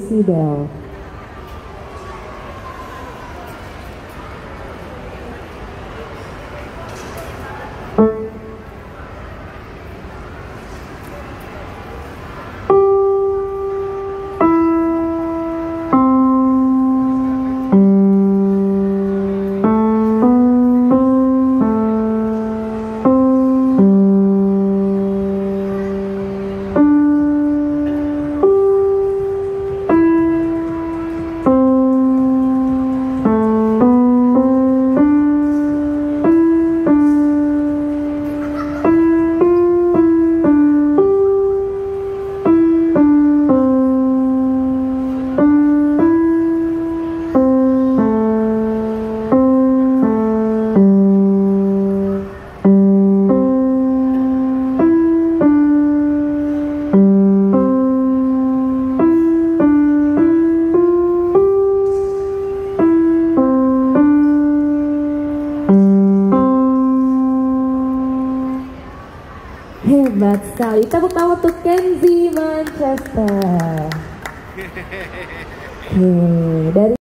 Lucy Bell. thank Hebat sekali. Tepuk tangan untuk Kenzi Manchester. Oke, okay, dari